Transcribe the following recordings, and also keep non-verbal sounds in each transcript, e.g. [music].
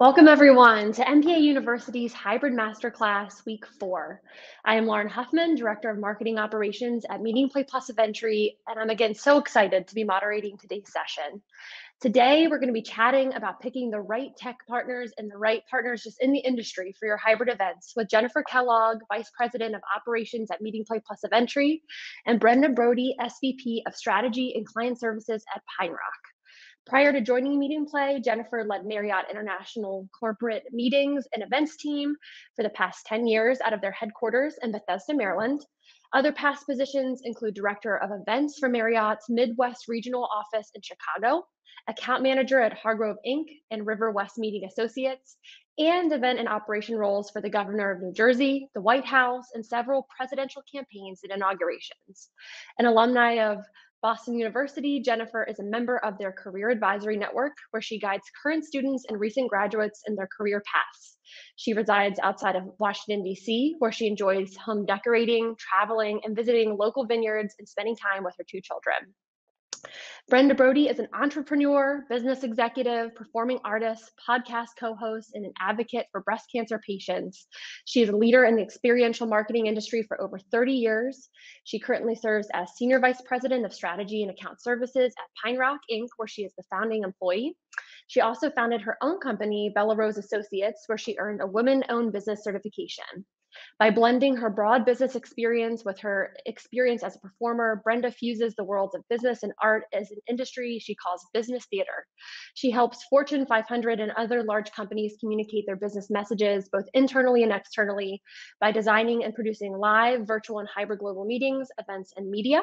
Welcome everyone to MPA University's Hybrid Masterclass Week 4. I am Lauren Huffman, Director of Marketing Operations at MeetingPlay Plus Eventry, and I'm again so excited to be moderating today's session. Today, we're going to be chatting about picking the right tech partners and the right partners just in the industry for your hybrid events with Jennifer Kellogg, Vice President of Operations at MeetingPlay Plus Eventry, and Brenda Brody, SVP of Strategy and Client Services at Pine Rock. Prior to joining MeetingPlay, Jennifer led Marriott International corporate meetings and events team for the past 10 years out of their headquarters in Bethesda, Maryland. Other past positions include Director of Events for Marriott's Midwest Regional Office in Chicago, Account Manager at Hargrove Inc. and River West Meeting Associates, and event and operation roles for the Governor of New Jersey, the White House, and several presidential campaigns and inaugurations. An alumni of Boston University, Jennifer is a member of their Career Advisory Network, where she guides current students and recent graduates in their career paths. She resides outside of Washington, D.C., where she enjoys home decorating, traveling, and visiting local vineyards and spending time with her two children. Brenda Brody is an entrepreneur, business executive, performing artist, podcast co host, and an advocate for breast cancer patients. She is a leader in the experiential marketing industry for over 30 years. She currently serves as Senior Vice President of Strategy and Account Services at Pine Rock Inc., where she is the founding employee. She also founded her own company, Bella Rose Associates, where she earned a women owned business certification. By blending her broad business experience with her experience as a performer, Brenda fuses the worlds of business and art as an industry she calls business theater. She helps Fortune 500 and other large companies communicate their business messages both internally and externally by designing and producing live, virtual, and hybrid global meetings, events, and media.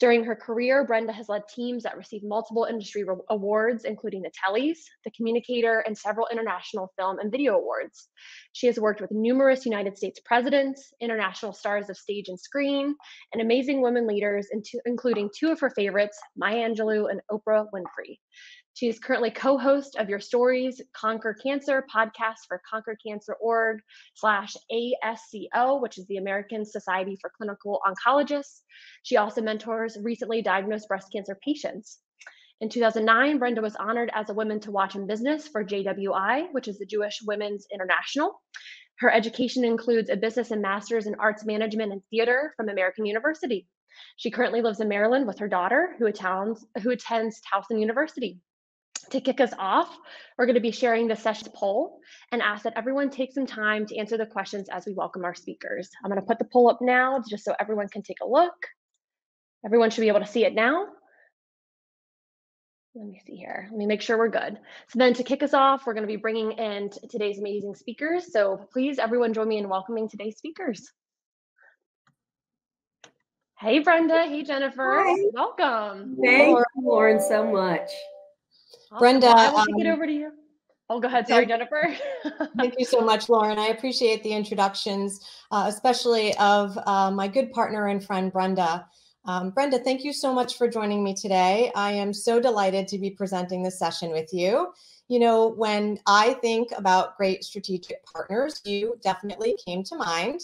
During her career, Brenda has led teams that received multiple industry awards, including the Tellys, the Communicator, and several international film and video awards. She has worked with numerous United States presidents, international stars of stage and screen, and amazing women leaders, including two of her favorites, Maya Angelou and Oprah Winfrey. She is currently co-host of Your Stories Conquer Cancer podcast for conquercancer.org slash ASCO, which is the American Society for Clinical Oncologists. She also mentors recently diagnosed breast cancer patients. In 2009, Brenda was honored as a Women to Watch in Business for JWI, which is the Jewish Women's International. Her education includes a business and master's in arts management and theater from American University. She currently lives in Maryland with her daughter, who attends, who attends Towson University. To kick us off, we're going to be sharing the session poll and ask that everyone take some time to answer the questions as we welcome our speakers. I'm going to put the poll up now just so everyone can take a look. Everyone should be able to see it now. Let me see here. Let me make sure we're good. So then to kick us off, we're going to be bringing in today's amazing speakers. So please, everyone join me in welcoming today's speakers. Hey, Brenda. Hey, Jennifer. Hi. Welcome. Thank you, Lauren, so much. Awesome. Brenda, well, I will um, take it over to you. Oh, go ahead. Sorry, Jennifer. [laughs] thank you so much, Lauren. I appreciate the introductions, uh, especially of uh, my good partner and friend, Brenda. Um, Brenda, thank you so much for joining me today. I am so delighted to be presenting this session with you. You know, when I think about great strategic partners, you definitely came to mind.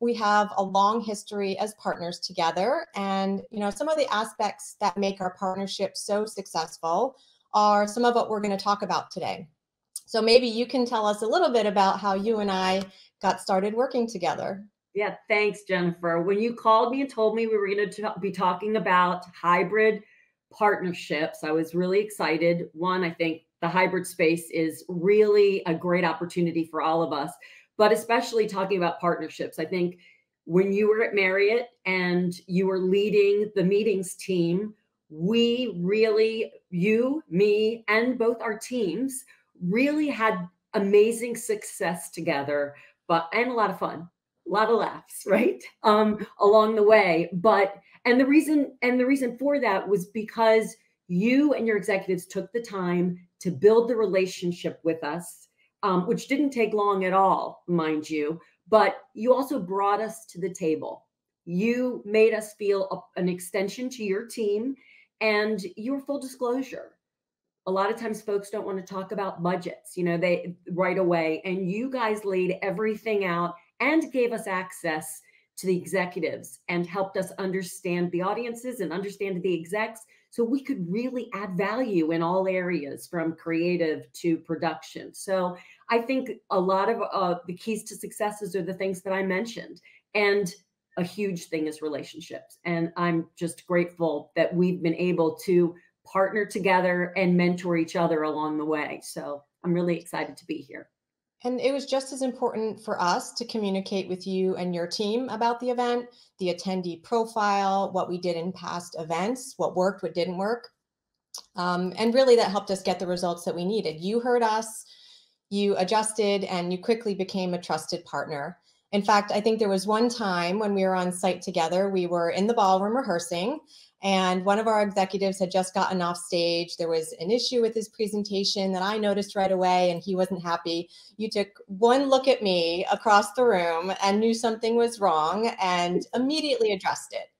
We have a long history as partners together. And, you know, some of the aspects that make our partnership so successful are some of what we're going to talk about today. So maybe you can tell us a little bit about how you and I got started working together. Yeah, thanks, Jennifer. When you called me and told me we were going to be talking about hybrid partnerships, I was really excited. One, I think the hybrid space is really a great opportunity for all of us, but especially talking about partnerships. I think when you were at Marriott and you were leading the meetings team, we really, you, me, and both our teams really had amazing success together, but and a lot of fun, a lot of laughs, right? Um, along the way. But and the reason and the reason for that was because you and your executives took the time to build the relationship with us, um, which didn't take long at all, mind you. But you also brought us to the table. You made us feel a, an extension to your team and your full disclosure a lot of times folks don't want to talk about budgets you know they right away and you guys laid everything out and gave us access to the executives and helped us understand the audiences and understand the execs so we could really add value in all areas from creative to production. So I think a lot of uh, the keys to successes are the things that I mentioned. And a huge thing is relationships. And I'm just grateful that we've been able to partner together and mentor each other along the way. So I'm really excited to be here. And it was just as important for us to communicate with you and your team about the event, the attendee profile, what we did in past events, what worked, what didn't work. Um, and really, that helped us get the results that we needed. You heard us, you adjusted, and you quickly became a trusted partner. In fact, I think there was one time when we were on site together, we were in the ballroom rehearsing, and one of our executives had just gotten off stage. There was an issue with his presentation that I noticed right away, and he wasn't happy. You took one look at me across the room and knew something was wrong and immediately addressed it.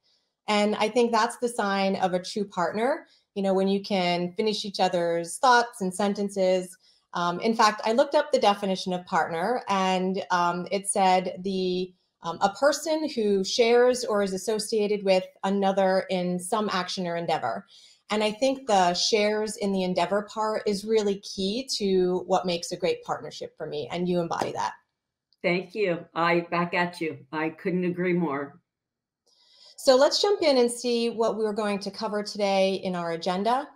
And I think that's the sign of a true partner. You know, when you can finish each other's thoughts and sentences. Um, in fact, I looked up the definition of partner, and um, it said the um, a person who shares or is associated with another in some action or endeavor. And I think the shares in the endeavor part is really key to what makes a great partnership for me. And you embody that. Thank you. I back at you. I couldn't agree more. So let's jump in and see what we're going to cover today in our agenda.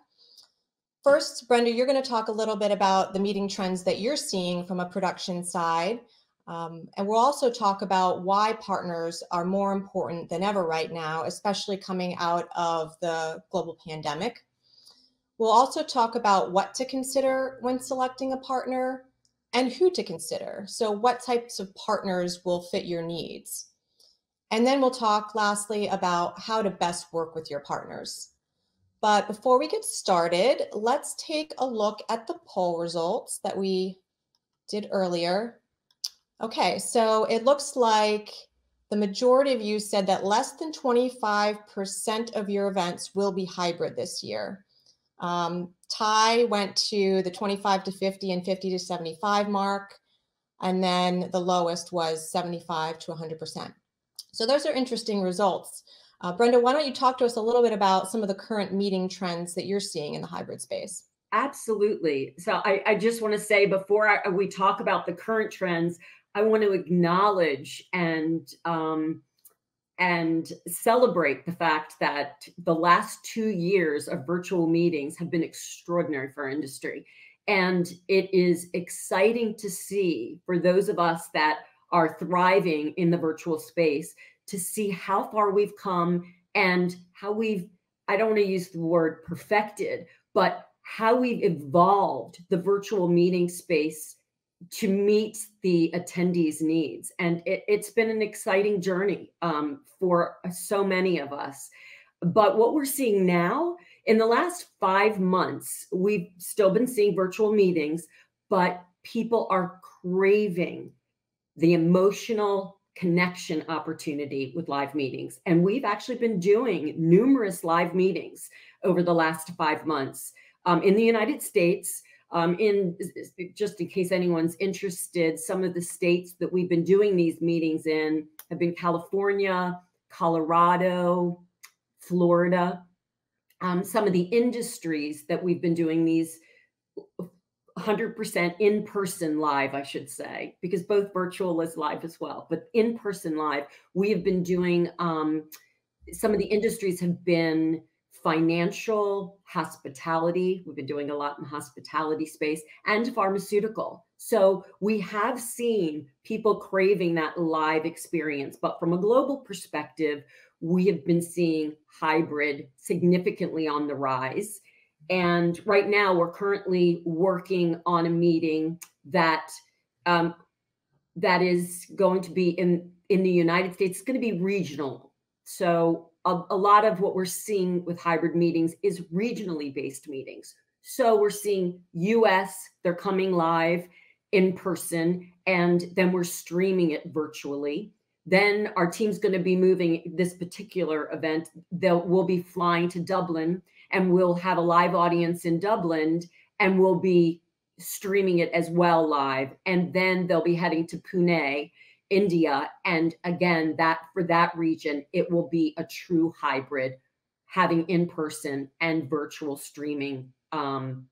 First, Brenda, you're going to talk a little bit about the meeting trends that you're seeing from a production side. Um, and we'll also talk about why partners are more important than ever right now, especially coming out of the global pandemic. We'll also talk about what to consider when selecting a partner and who to consider. So, what types of partners will fit your needs? And then we'll talk lastly about how to best work with your partners. But before we get started, let's take a look at the poll results that we did earlier Okay, so it looks like the majority of you said that less than 25% of your events will be hybrid this year. Um, tie went to the 25 to 50 and 50 to 75 mark. And then the lowest was 75 to 100%. So those are interesting results. Uh, Brenda, why don't you talk to us a little bit about some of the current meeting trends that you're seeing in the hybrid space? Absolutely. So I, I just want to say before I, we talk about the current trends, I want to acknowledge and um, and celebrate the fact that the last two years of virtual meetings have been extraordinary for our industry. And it is exciting to see for those of us that are thriving in the virtual space to see how far we've come and how we've, I don't want to use the word perfected, but how we've evolved the virtual meeting space to meet the attendees' needs. And it, has been an exciting journey um, for so many of us. But what we're seeing now, in the last five months, we've still been seeing virtual meetings, but people are craving the emotional connection opportunity with live meetings. And we've actually been doing numerous live meetings over the last five months. Um, in the United States, um, in just in case anyone's interested, some of the states that we've been doing these meetings in have been California, Colorado, Florida. Um, some of the industries that we've been doing these 100% in person live, I should say, because both virtual is live as well, but in person live, we have been doing um, some of the industries have been financial, hospitality. We've been doing a lot in hospitality space and pharmaceutical. So we have seen people craving that live experience. But from a global perspective, we have been seeing hybrid significantly on the rise. And right now, we're currently working on a meeting that um, that is going to be in in the United States. It's going to be regional. So a, a lot of what we're seeing with hybrid meetings is regionally based meetings. So we're seeing US, they're coming live in person, and then we're streaming it virtually. Then our team's going to be moving this particular event. They'll we'll be flying to Dublin and we'll have a live audience in Dublin and we'll be streaming it as well live. And then they'll be heading to Pune India. And again, that for that region, it will be a true hybrid, having in person and virtual streaming um,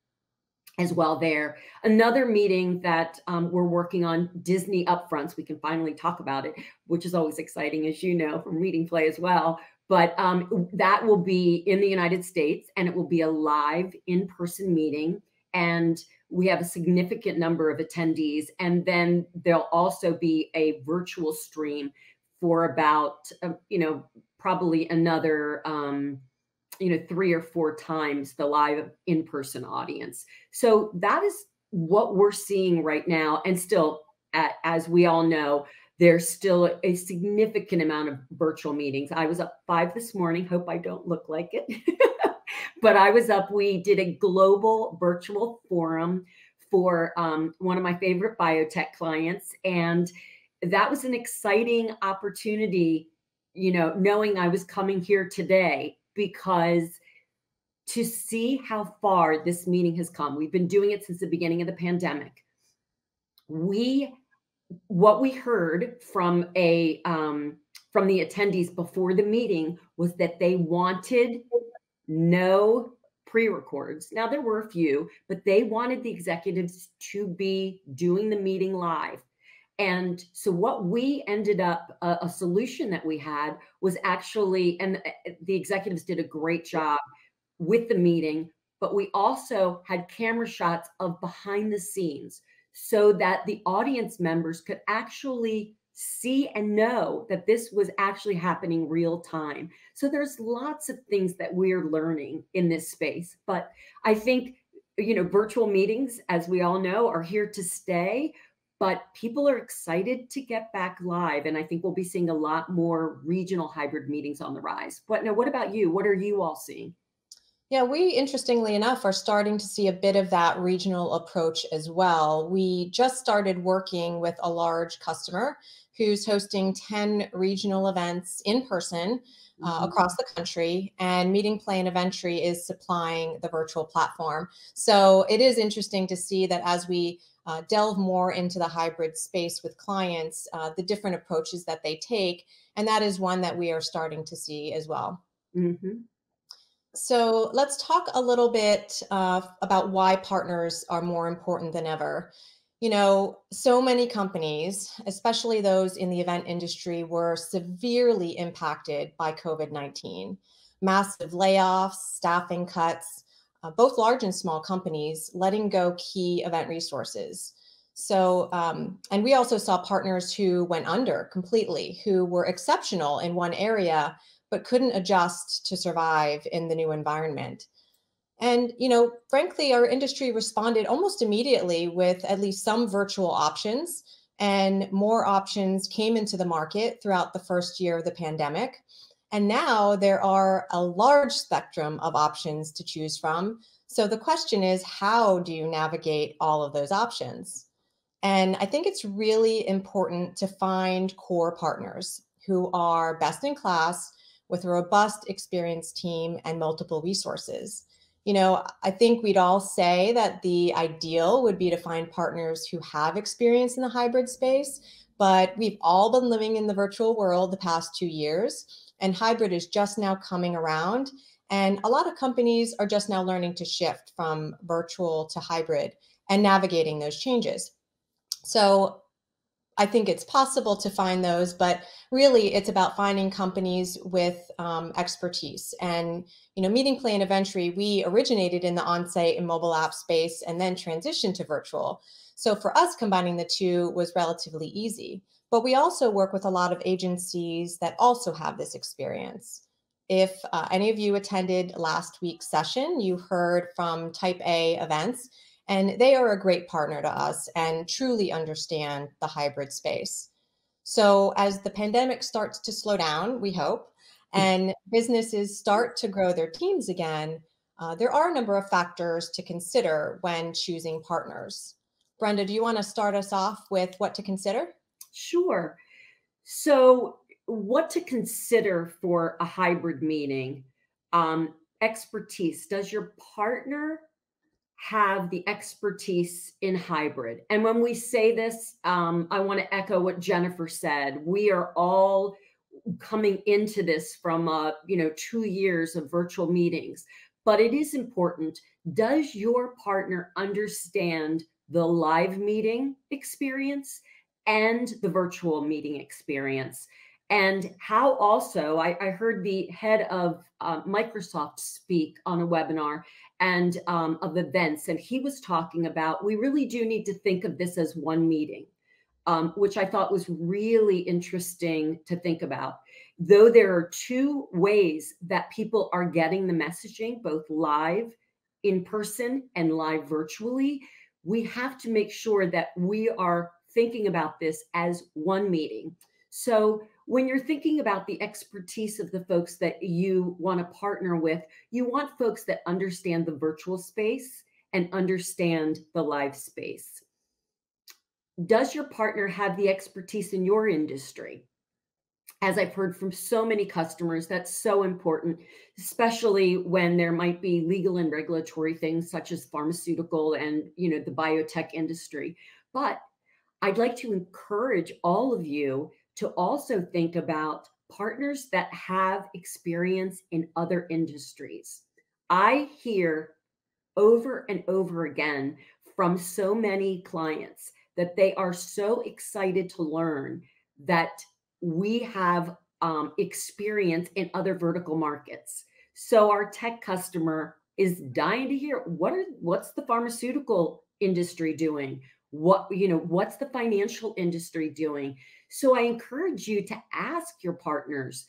as well there. Another meeting that um, we're working on Disney upfronts. We can finally talk about it, which is always exciting, as you know, from MeetingPlay as well. But um, that will be in the United States and it will be a live in person meeting. And we have a significant number of attendees. And then there'll also be a virtual stream for about, uh, you know, probably another. Um, you know three or four times the live in-person audience so that is what we're seeing right now and still as we all know there's still a significant amount of virtual meetings. I was up five this morning. Hope i don't look like it. [laughs] But i was up we did a global virtual forum for um, one of my favorite biotech clients. And that was an exciting opportunity you know knowing i was coming here today because to see how far this meeting has come, we've been doing it since the beginning of the pandemic. We, what we heard from a um, from the attendees before the meeting was that they wanted no pre-records. Now there were a few, but they wanted the executives to be doing the meeting live. And so, what we ended up, a, a, solution that we had was actually, and the executives did a great job with the meeting, but we also had camera shots of behind the scenes so that the audience members could actually see and know that this was actually happening real time. So, there's lots of things that we're learning in this space. But I think, you know, virtual meetings, as we all know, are here to stay but people are excited to get back live and i think we'll be seeing a lot more regional hybrid meetings on the rise but now what about you what are you all seeing yeah, we interestingly enough are starting to see a bit of that regional approach as well. We just started working with a large customer who's hosting 10 regional events in person uh, mm-hmm. across the country, and MeetingPlay and Eventry is supplying the virtual platform. So it is interesting to see that as we uh, delve more into the hybrid space with clients, uh, the different approaches that they take. And that is one that we are starting to see as well. Mm-hmm. So let's talk a little bit uh, about why partners are more important than ever. You know, so many companies, especially those in the event industry, were severely impacted by COVID 19. Massive layoffs, staffing cuts, uh, both large and small companies letting go key event resources. So, um, and we also saw partners who went under completely, who were exceptional in one area, but couldn't adjust to survive in the new environment. And, you know, frankly, our industry responded almost immediately with at least some virtual options, and more options came into the market throughout the first year of the pandemic. And now there are a large spectrum of options to choose from. So the question is, how do you navigate all of those options? And I think it's really important to find core partners who are best in class with a robust, experienced team and multiple resources. You know, I think we'd all say that the ideal would be to find partners who have experience in the hybrid space, but we've all been living in the virtual world the past two years and hybrid is just now coming around. And a lot of companies are just now learning to shift from virtual to hybrid and navigating those changes. So I think it's possible to find those, but really it's about finding companies with um, expertise. And, you know, MeetingPlay and Eventry, we originated in the on-site and mobile app space and then transitioned to virtual. So for us, combining the two was relatively easy. But we also work with a lot of agencies that also have this experience. If uh, any of you attended last week's session, you heard from Type A events, and they are a great partner to us and truly understand the hybrid space. So, as the pandemic starts to slow down, we hope, mm. and businesses start to grow their teams again, uh, there are a number of factors to consider when choosing partners. Brenda, do you want to start us off with what to consider? Sure. So, what to consider for a hybrid meeting? Um, expertise. Does your partner have the expertise in hybrid. And when we say this, um, I want to echo what Jennifer said. We are all coming into this from uh, you know two years of virtual meetings, but it is important. Does your partner understand the live meeting experience and the virtual meeting experience? and how also I, I, heard the head of uh, Microsoft speak on a webinar and um, of events, and he was talking about we really do need to think of this as one meeting, um, which I thought was really interesting to think about. Though there are two ways that people are getting the messaging, both live in person and live virtually, we have to make sure that we are thinking about this as one meeting. So when you're thinking about the expertise of the folks that you want to partner with, you want folks that understand the virtual space and understand the live space. Does your partner have the expertise in your industry? As I've heard from so many customers, that's so important, especially when there might be legal and regulatory things such as pharmaceutical and you know the biotech industry. But I'd like to encourage all of you to also think about partners that have experience in other industries. I hear over and over again from so many clients that they are so excited to learn that we have um, experience in other vertical markets. So our tech customer is dying to hear what are what's the pharmaceutical industry doing? What you know, what's the financial industry doing? So I encourage you to ask your partners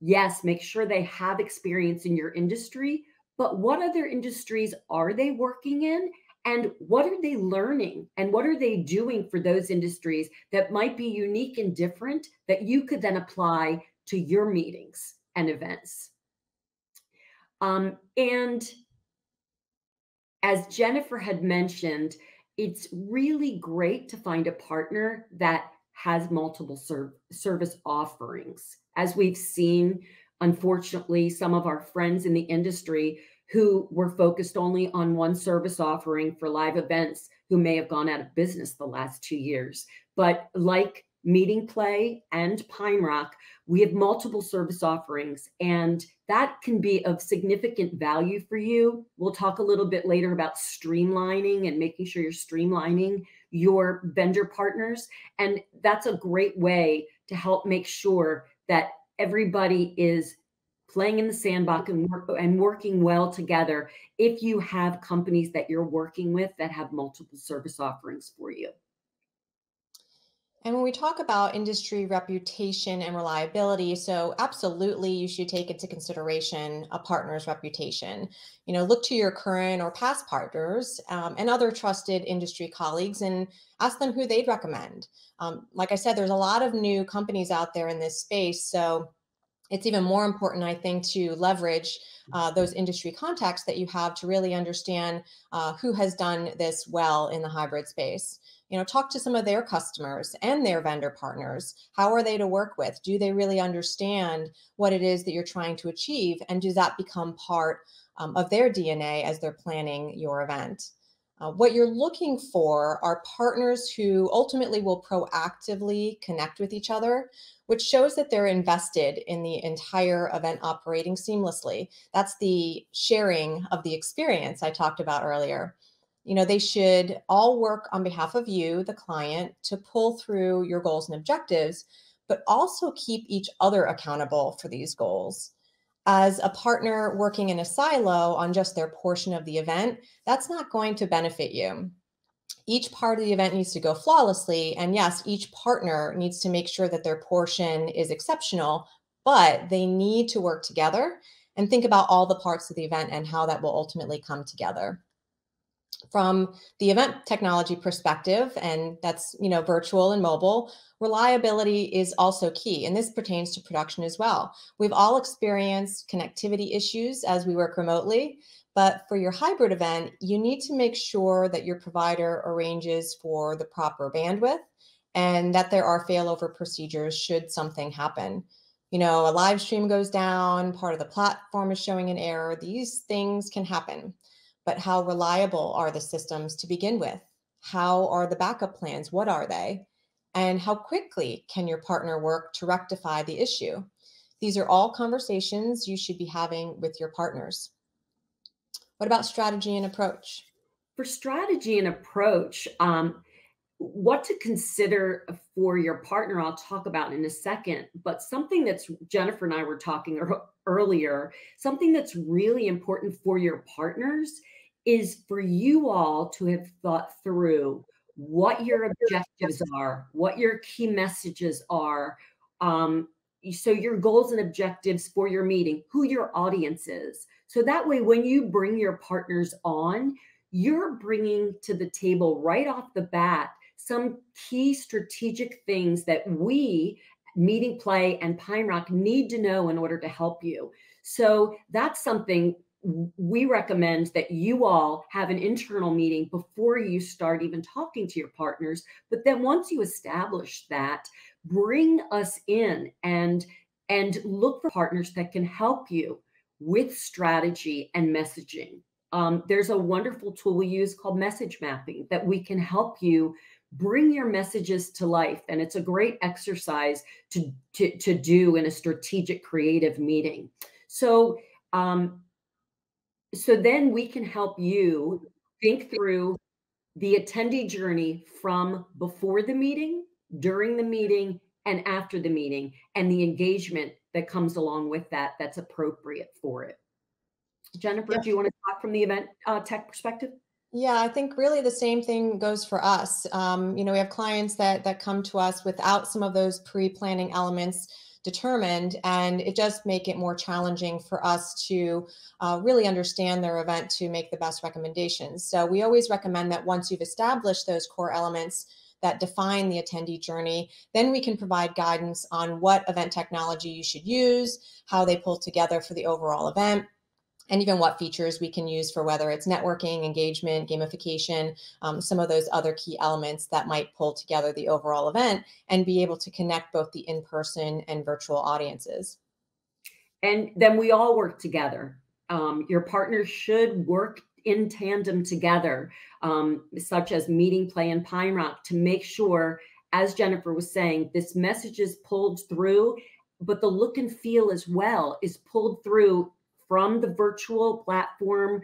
yes, make sure they have experience in your industry, but what other industries are they working in? And what are they learning? And what are they doing for those industries that might be unique and different that you could then apply to your meetings and events? Um, and as Jennifer had mentioned, it's really great to find a partner that has multiple ser- service offerings. As we've seen, unfortunately, some of our friends in the industry who were focused only on one service offering for live events who may have gone out of business the last two years. But like MeetingPlay and Pine Rock, we have multiple service offerings, and that can be of significant value for you. We'll talk a little bit later about streamlining and making sure you're streamlining your vendor partners. And that's a great way to help make sure that everybody is playing in the sandbox and, work, and working well together if you have companies that you're working with that have multiple service offerings for you. And when we talk about industry reputation and reliability, so absolutely you should take into consideration a partner's reputation. You know, look to your current or past partners um, and other trusted industry colleagues and ask them who they'd recommend. Um, like I said, there's a lot of new companies out there in this space. So it's even more important, I think, to leverage uh, those industry contacts that you have to really understand uh, who has done this well in the hybrid space. You know talk to some of their customers and their vendor partners. How are they to work with? Do they really understand what it is that you're trying to achieve? And does that become part um, of their dna as they're planning your event? Uh, what you're looking for are partners who ultimately will proactively connect with each other, which shows that they're invested in the entire event operating seamlessly. That's the sharing of the experience I talked about earlier. You know they should all work on behalf of you the client to pull through your goals and objectives but also keep each other accountable for these goals. As a partner working in a silo on just their portion of the event that's not going to benefit you each part of the event needs to go flawlessly and yes each partner needs to make sure that their portion is exceptional but they need to work together and think about all the parts of the event and how that will ultimately come together. From the event technology perspective and that's you know virtual and mobile reliability is also key and this pertains to production as well. We've all experienced connectivity issues as we work remotely but for your hybrid event you need to make sure that your provider arranges for the proper bandwidth and that there are failover procedures should something happen you know a live stream goes down part of the platform is showing an error these things can happen but how reliable are the systems to begin with? How are the backup plans? What are they? And how quickly can your partner work to rectify the issue? These are all conversations you should be having with your partners. What about strategy and approach? For strategy and approach, um, what to consider for your partner, I'll talk about in a second. But something that's Jennifer and I were talking earlier, something that's really important for your partners is for you all to have thought through what your objectives are, what your key messages are, um, so your goals and objectives for your meeting, who your audience is. So that way, when you bring your partners on, you're bringing to the table right off the bat some key strategic things that we, MeetingPlay and Pine Rock, need to know in order to help you. So that's something we recommend that you all have an internal meeting before you start even talking to your partners. But then once you establish that, bring us in and and look for partners that can help you with strategy and messaging. Um, there's a wonderful tool we use called message mapping that we can help you bring your messages to life and it's a great exercise to to, to do in a strategic creative meeting so um, so then we can help you think through the attendee journey from before the meeting during the meeting and after the meeting and the engagement that comes along with that that's appropriate for it jennifer do you want to talk from the event uh, tech perspective yeah, I think really the same thing goes for us. Um, you know, we have clients that that come to us without some of those pre-planning elements determined, and it just make it more challenging for us to uh, really understand their event to make the best recommendations. So we always recommend that once you've established those core elements that define the attendee journey, then we can provide guidance on what event technology you should use, how they pull together for the overall event and even what features we can use for whether it's networking, engagement, gamification, um, some of those other key elements that might pull together the overall event and be able to connect both the in person and virtual audiences. And then we all work together. Um, your partners should work in tandem together, um, such as MeetingPlay and Pine Rock, to make sure, as Jennifer was saying, this message is pulled through, but the look and feel as well is pulled through from the virtual platform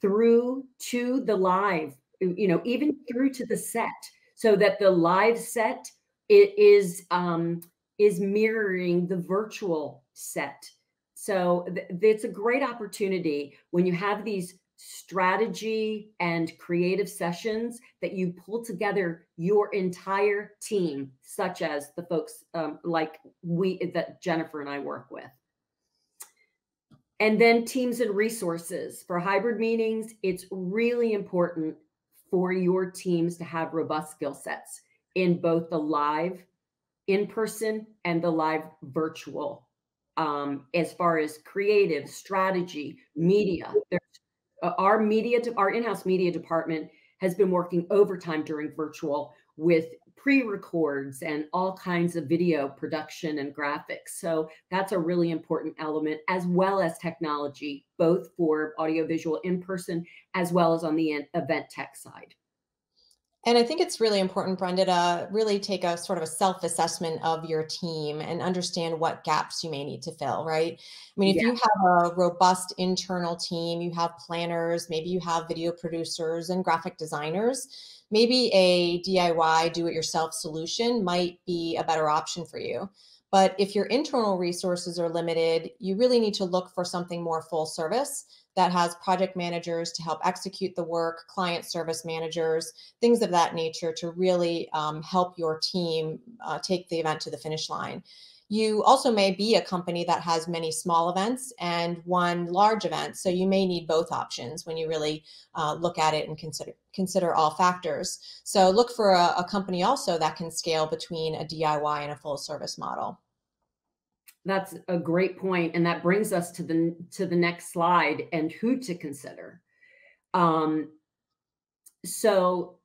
through to the live, you know, even through to the set, so that the live set it is um, is mirroring the virtual set. So th- it's a great opportunity when you have these strategy and creative sessions that you pull together your entire team, such as the folks um, like we that Jennifer and I work with. And then teams and resources for hybrid meetings. It's really important for your teams to have robust skill sets in both the live in person and the live virtual um, as far as creative strategy media there's uh, Uh, our media our in-house media department has been working overtime during virtual with pre-records and all kinds of video production and graphics. So that's a really important element as well as technology, both for audiovisual in person as well as on the event tech side. And I think it's really important, Brenda, to really take a sort of a self assessment of your team and understand what gaps you may need to fill, right? I mean, if yeah. you have a robust internal team, you have planners, maybe you have video producers and graphic designers, maybe a DIY do it yourself solution might be a better option for you. But if your internal resources are limited, you really need to look for something more full service that has project managers to help execute the work, client service managers, things of that nature to really um, help your team uh, take the event to the finish line. You also may be a company that has many small events and one large event. So you may need both options when you really uh, look at it and consider consider all factors. So look for a, a company also that can scale between a DIY and a full service model. That's a great point, and that brings us to the to the next slide and who to consider. Um, so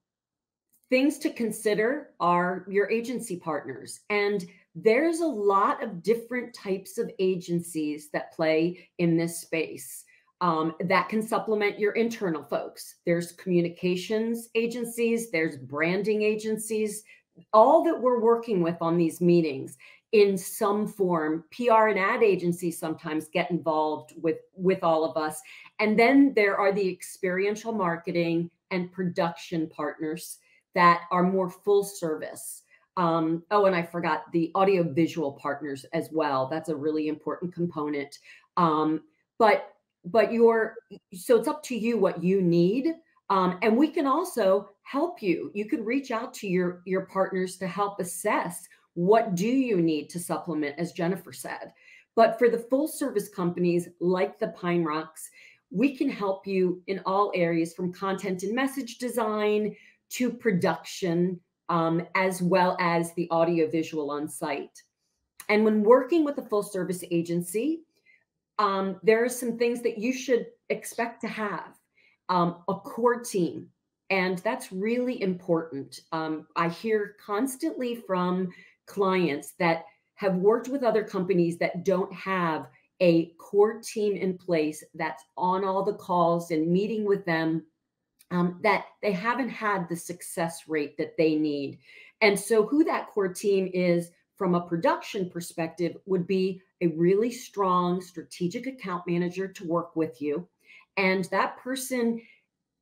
things to consider are your agency partners and there's a lot of different types of agencies that play in this space. um, that can supplement your internal folks. There's communications agencies, there's branding agencies, all that we're working with on these meetings in some form. PR and ad agencies sometimes get involved with with all of us, and then there are the experiential marketing and production partners that are more full service. Um, oh, and I forgot the audio visual partners as well. That's a really important component. Um, but but you're so it's up to you what you need um, and we can also help you you can reach out to your your partners to help assess what do you need to supplement as jennifer said but for the full service companies like the pine rocks we can help you in all areas from content and message design to production um, as well as the audio visual on site and when working with a full service agency um, there are some things that you should expect to have um, a core team. And that's really important. Um, I hear constantly from clients that have worked with other companies that don't have a core team in place that's on all the calls and meeting with them um, that they haven't had the success rate that they need. And so, who that core team is from a production perspective would be a really strong strategic account manager to work with you. And that person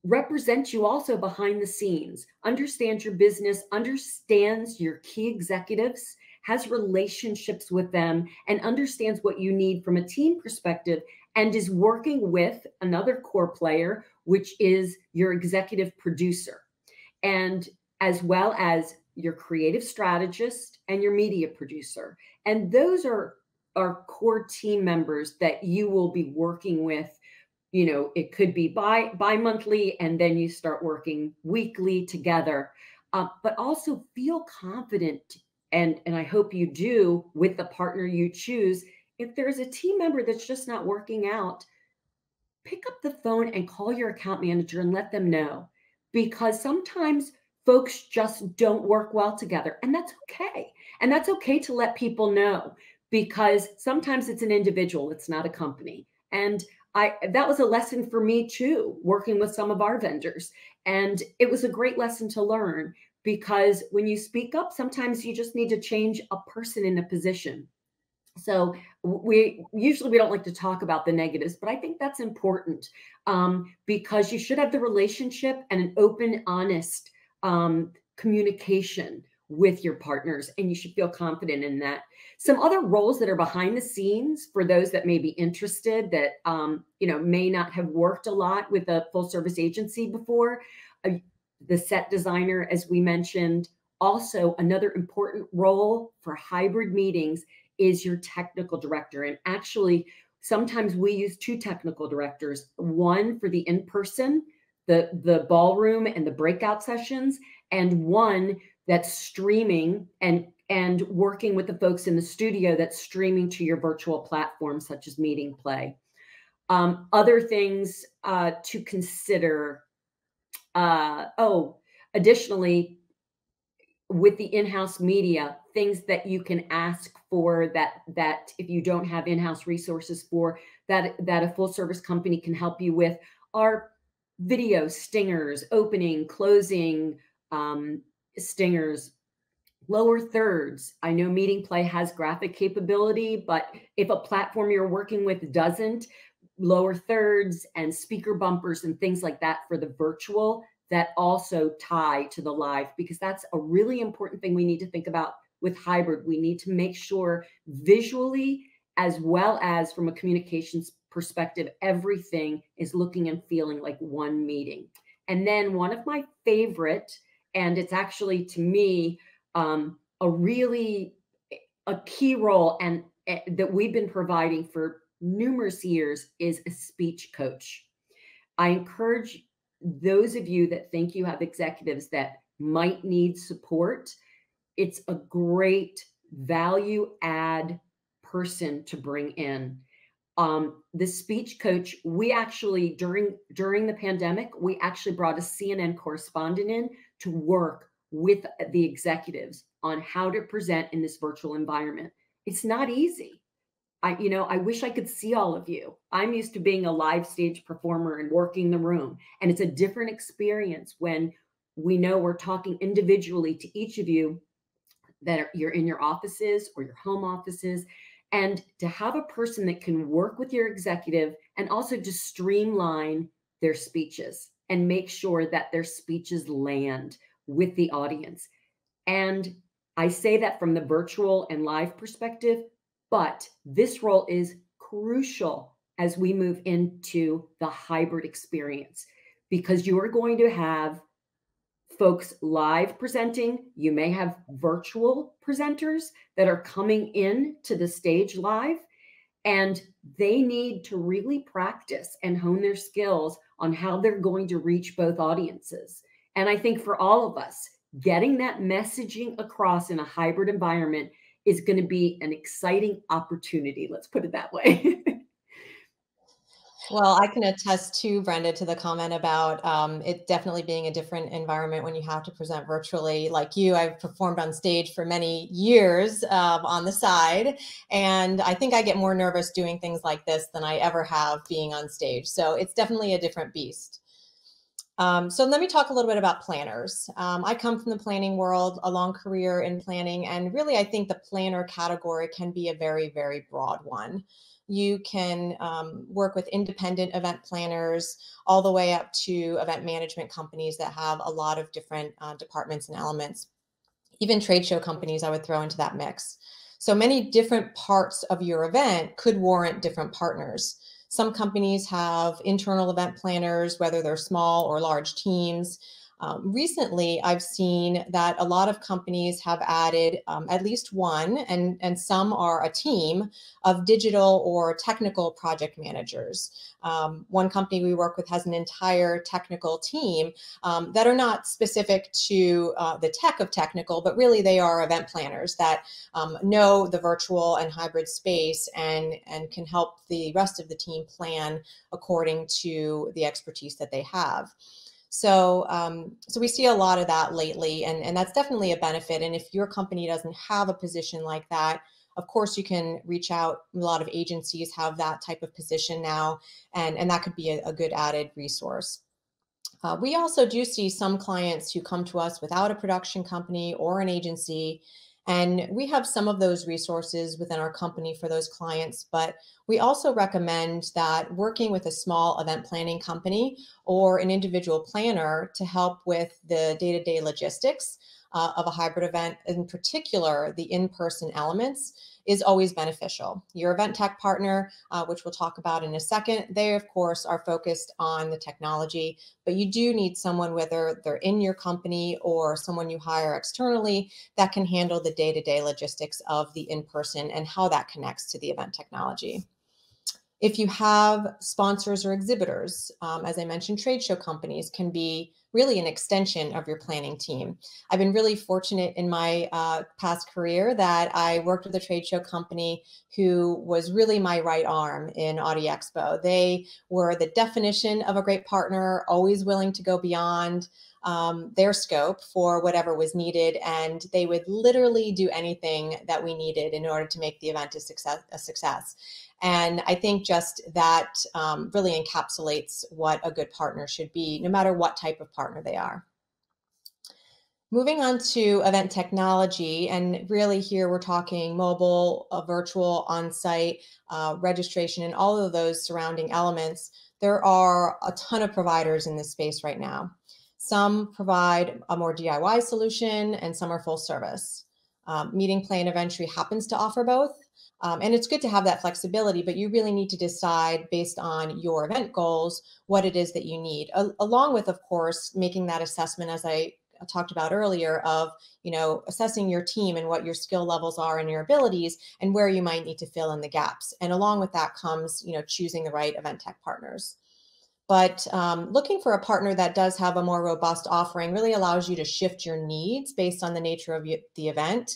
represents you also behind the scenes, understands your business, understands your key executives, has relationships with them, and understands what you need from a team perspective, and is working with another core player, which is your executive producer. And as well as your creative strategist and your media producer. And those are are core team members that you will be working with you know it could be bi bi-monthly and then you start working weekly together. Uh, but also feel confident and and i hope you do with the partner you choose. If there's a team member that's just not working out pick up the phone and call your account manager and let them know because sometimes folks just don't work well together and that's okay. And that's okay to let people know because sometimes it's an individual, it's not a company. And I that was a lesson for me too, working with some of our vendors. And it was a great lesson to learn because when you speak up, sometimes you just need to change a person in a position. So we usually we don't like to talk about the negatives, but I think that's important um, because you should have the relationship and an open, honest um, communication with your partners and you should feel confident in that. Some other roles that are behind the scenes for those that may be interested that um, you know may not have worked a lot with a full service agency before uh, the set designer as we mentioned. Also another important role for hybrid meetings is your technical director and actually sometimes we use two technical directors one for the in person the the ballroom and the breakout sessions and one that's streaming and and working with the folks in the studio that's streaming to your virtual platform such as MeetingPlay. Um, other things uh, to consider uh, oh additionally with the in-house media things that you can ask for that that if you don't have in-house resources for that that a full service company can help you with are video stingers opening closing um, stingers lower thirds. I know MeetingPlay has graphic capability but if a platform you're working with doesn't lower thirds and speaker bumpers and things like that for the virtual that also tie to the live because that's a really important thing we need to think about with hybrid. We need to make sure visually as well as from a communications perspective everything is looking and feeling like one meeting. And then one of my favorite and it's actually to me um, a really a key role and uh, that we've been providing for numerous years is a speech coach. I encourage those of you that think you have executives that might need support it's a great value add person to bring in. Um, the speech coach we actually during during the pandemic we actually brought a cnn correspondent in to work with the executives on how to present in this virtual environment. It's not easy. I, you know, I wish I could see all of you. I'm used to being a live stage performer and working the room. And it's a different experience when we know we're talking individually to each of you that are, you're in your offices or your home offices. And to have a person that can work with your executive and also to streamline their speeches and make sure that their speeches land with the audience. And I say that from the virtual and live perspective, but this role is crucial as we move into the hybrid experience because you are going to have folks live presenting. You may have virtual presenters that are coming in to the stage live, and they need to really practice and hone their skills on how they're going to reach both audiences. And I think for all of us, getting that messaging across in a hybrid environment is going to be an exciting opportunity. Let's put it that way. [laughs] well, I can attest to Brenda to the comment about um, it definitely being a different environment when you have to present virtually. Like you, I've performed on stage for many years um, on the side, and I think I get more nervous doing things like this than I ever have being on stage. So it's definitely a different beast. Um, so let me talk a little bit about planners. Um, I come from the planning world, a long career in planning, and really I think the planner category can be a very, very broad one. You can um, work with independent event planners all the way up to event management companies that have a lot of different uh, departments and elements. Even trade show companies I would throw into that mix. So many different parts of your event could warrant different partners. Some companies have internal event planners, whether they're small or large teams. Um, recently, I've seen that a lot of companies have added um, at least one, and, and some are a team of digital or technical project managers. Um, one company we work with has an entire technical team um, that are not specific to uh, the tech of technical, but really they are event planners that um, know the virtual and hybrid space and, and can help the rest of the team plan according to the expertise that they have. So, um, so we see a lot of that lately, and, and that's definitely a benefit. And if your company doesn't have a position like that, of course, you can reach out. A lot of agencies have that type of position now, and, and that could be a, a good added resource. Uh, we also do see some clients who come to us without a production company or an agency and we have some of those resources within our company for those clients, but we also recommend that working with a small event planning company or an individual planner to help with the day to day logistics uh, of a hybrid event, in particular, the in person elements is always beneficial. Your event tech partner, uh, which we'll talk about in a second, they of course are focused on the technology, but you do need someone, whether they're in your company or someone you hire externally, that can handle the day to day logistics of the in person and how that connects to the event technology. If you have sponsors or exhibitors, um, as I mentioned, trade show companies can be really an extension of your planning team. I've been really fortunate in my uh, past career that I worked with a trade show company who was really my right arm in Audi Expo. They were the definition of a great partner, always willing to go beyond um, their scope for whatever was needed. And they would literally do anything that we needed in order to make the event a success. A success. And I think just that um, really encapsulates what a good partner should be, no matter what type of partner they are. Moving on to event technology, and really here we're talking mobile, uh, virtual, on site, uh, registration, and all of those surrounding elements. There are a ton of providers in this space right now. Some provide a more DIY solution, and some are full service. Um, Meeting Plan Eventry happens to offer both. Um, and it's good to have that flexibility, but you really need to decide based on your event goals what it is that you need, a- along with, of course, making that assessment as I talked about earlier of you know assessing your team and what your skill levels are and your abilities and where you might need to fill in the gaps. And along with that comes you know choosing the right event tech partners. But um, looking for a partner that does have a more robust offering really allows you to shift your needs based on the nature of the event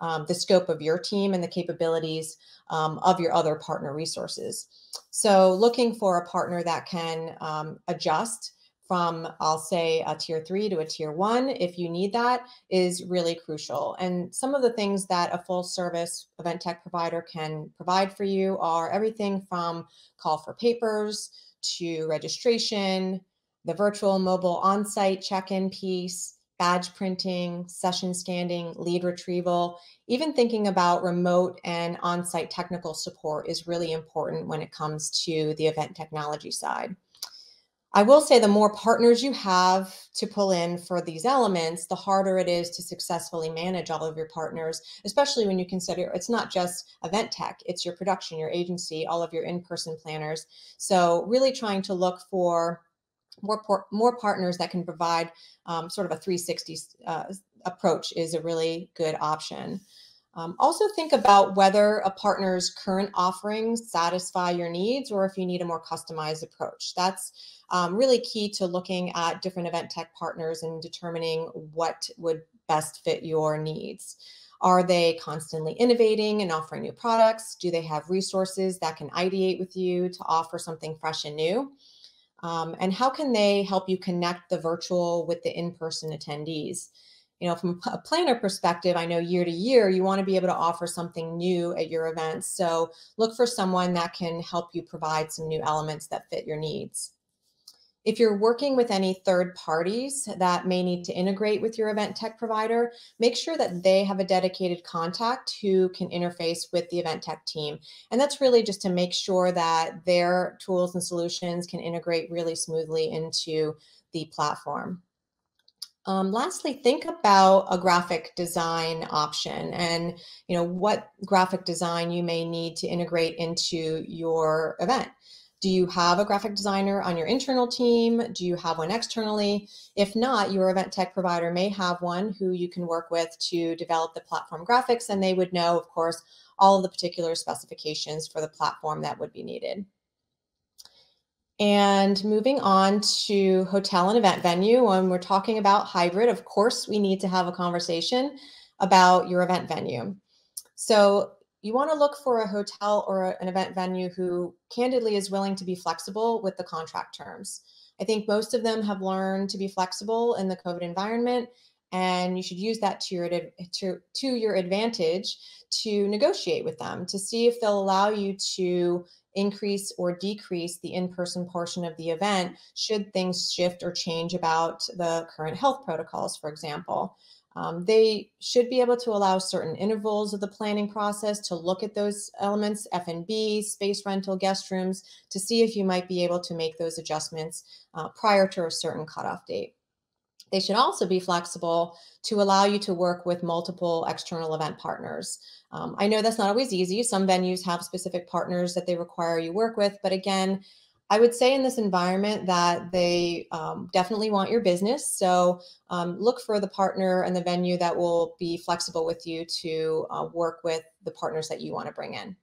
um, the scope of your team and the capabilities um, of your other partner resources. So, looking for a partner that can um, adjust from I'll say a tier three to a tier one, if you need that, is really crucial. And some of the things that a full service event tech provider can provide for you are everything from call for papers to registration, the virtual mobile on site check in piece, badge printing, session scanning, lead retrieval, even thinking about remote and on site technical support is really important when it comes to the event technology side. I will say the more partners you have to pull in for these elements, the harder it is to successfully manage all of your partners, especially when you consider it's not just event tech, it's your production, your agency, all of your in person planners. So, really trying to look for more more partners that can provide um, sort of a 360 uh, approach is a really good option. Um, also think about whether a partner's current offerings satisfy your needs or if you need a more customized approach. That's um, really key to looking at different event tech partners and determining what would best fit your needs. Are they constantly innovating and offering new products? Do they have resources that can ideate with you to offer something fresh and new? Um, and how can they help you connect the virtual with the in-person attendees? You know from a planner perspective i know year to year you want to be able to offer something new at your events so look for someone that can help you provide some new elements that fit your needs if you're working with any third parties that may need to integrate with your event tech provider, make sure that they have a dedicated contact who can interface with the event tech team. And that's really just to make sure that their tools and solutions can integrate really smoothly into the platform. Um, lastly, think about a graphic design option and you know what graphic design you may need to integrate into your event. Do you have a graphic designer on your internal team? Do you have one externally? If not, your event tech provider may have one who you can work with to develop the platform graphics, and they would know, of course, all of the particular specifications for the platform that would be needed. And moving on to hotel and event venue, when we're talking about hybrid, of course, we need to have a conversation about your event venue. So you want to look for a hotel or an event venue who candidly is willing to be flexible with the contract terms. I think most of them have learned to be flexible in the COVID environment, and you should use that to your to, to your advantage to negotiate with them to see if they'll allow you to increase or decrease the in-person portion of the event should things shift or change about the current health protocols, for example. Um, they should be able to allow certain intervals of the planning process to look at those elements, F&B, space rental, guest rooms, to see if you might be able to make those adjustments uh, prior to a certain cutoff date. They should also be flexible to allow you to work with multiple external event partners. Um, I know that's not always easy. Some venues have specific partners that they require you work with, but again, I would say in this environment that they um, definitely want your business. So um, look for the partner and the venue that will be flexible with you to uh, work with the partners that you want to bring in.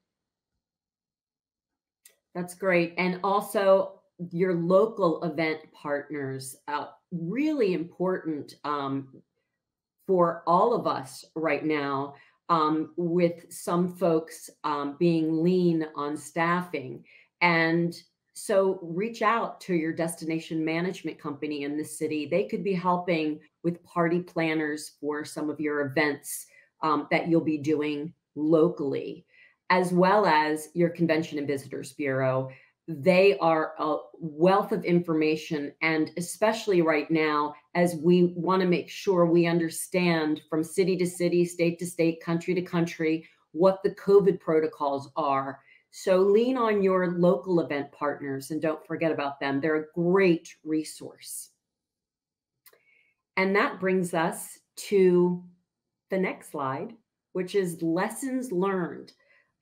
That's great. And also your local event partners, uh, really important um, for all of us right now, um, with some folks um, being lean on staffing. And so reach out to your destination management company in the city. They could be helping with party planners for some of your events um, that you'll be doing locally, as well as your convention and visitors bureau. They are a wealth of information. And especially right now, as we want to make sure we understand from city to city, state to state, country to country, what the COVID protocols are so lean on your local event partners and don't forget about them. They're a great resource. And that brings us to the next slide, which is lessons learned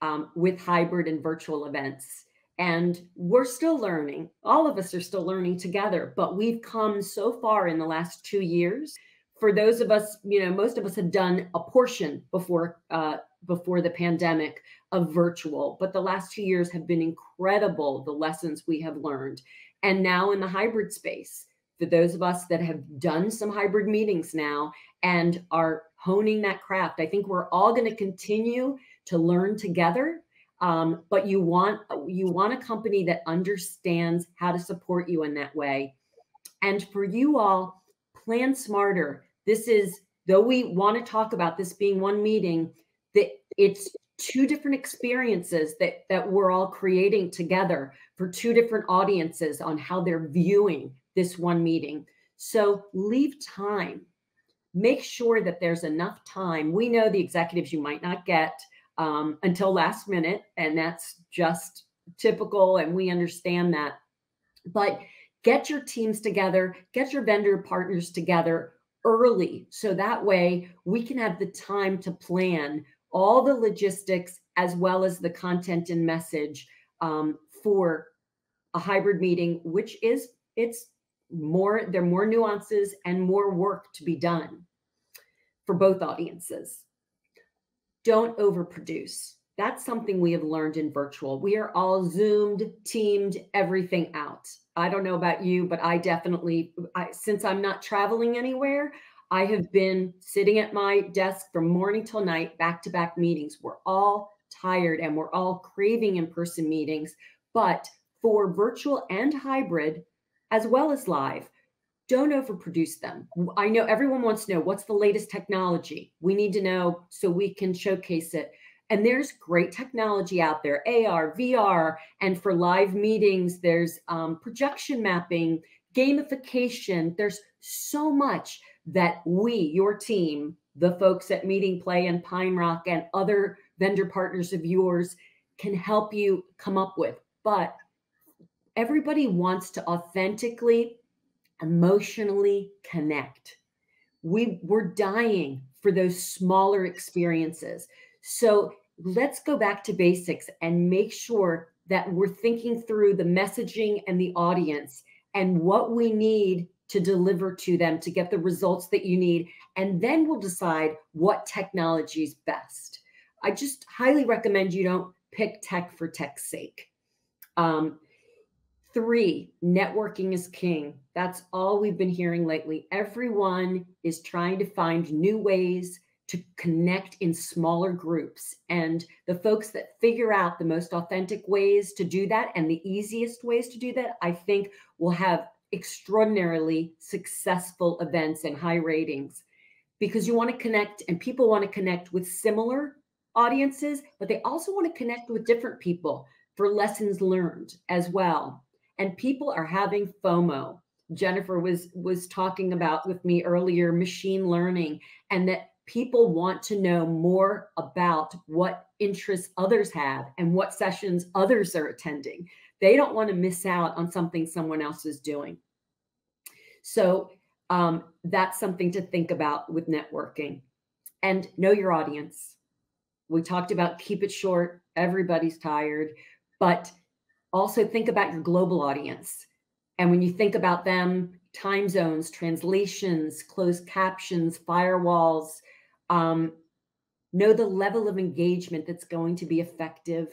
um, with hybrid and virtual events. And we're still learning. All of us are still learning together, but we've come so far in the last two years. For those of us, you know, most of us had done a portion before uh, before the pandemic of virtual, but the last two years have been incredible, the lessons we have learned. And now in the hybrid space, for those of us that have done some hybrid meetings now and are honing that craft, I think we're all going to continue to learn together. Um, but you want you want a company that understands how to support you in that way. And for you all, plan smarter. This is, though we want to talk about this being one meeting, it's two different experiences that that we're all creating together for two different audiences on how they're viewing this one meeting. So leave time. Make sure that there's enough time. We know the executives you might not get um, until last minute, and that's just typical, and we understand that. But get your teams together, get your vendor partners together early so that way we can have the time to plan all the logistics as well as the content and message um, for a hybrid meeting which is it's more there are more nuances and more work to be done for both audiences. Don't overproduce. That's something we have learned in virtual. We are all zoomed teamed everything out. I don't know about you but i definitely I, since i'm not traveling anywhere I have been sitting at my desk from morning till night, back to back meetings. We're all tired and we're all craving in person meetings. But for virtual and hybrid, as well as live, don't overproduce them. I know everyone wants to know what's the latest technology. We need to know so we can showcase it. And there's great technology out there AR, VR, and for live meetings, there's um, projection mapping, gamification. There's so much that we, your team, the folks at MeetingPlay and Pine Rock and other vendor partners of yours can help you come up with. But everybody wants to authentically, emotionally connect. We, we're dying for those smaller experiences. So let's go back to basics and make sure that we're thinking through the messaging and the audience and what we need to deliver to them to get the results that you need. And then we'll decide what technology is best. I just highly recommend you don't pick tech for tech's sake. Um, three, networking is king. That's all we've been hearing lately. Everyone is trying to find new ways to connect in smaller groups. And the folks that figure out the most authentic ways to do that and the easiest ways to do that, I think will have extraordinarily successful events and high ratings because you want to connect and people want to connect with similar audiences, but they also want to connect with different people for lessons learned as well. And people are having FOMO. Jennifer was was talking about with me earlier machine learning and that people want to know more about what interests others have and what sessions others are attending. They don't want to miss out on something someone else is doing. So um, that's something to think about with networking and know your audience. We talked about keep it short, everybody's tired, but also think about your global audience. And when you think about them, time zones, translations, closed captions, firewalls, um, know the level of engagement that's going to be effective.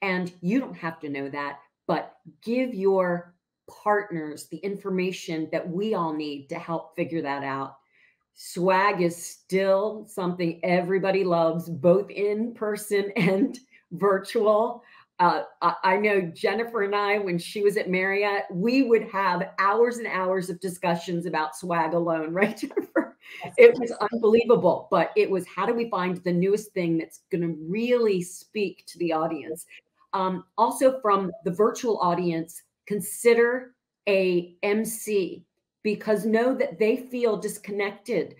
And you don't have to know that but give your partners the information that we all need to help figure that out. Swag is still something everybody loves, both in person [laughs] and virtual. Uh, I know Jennifer and I, when she was at Marriott, we would have hours and hours of discussions about swag alone, [laughs] right, Jennifer? It was unbelievable, but it was how do we find the newest thing that's going to really speak to the audience? Um, also, from the virtual audience, consider a MC because know that they feel disconnected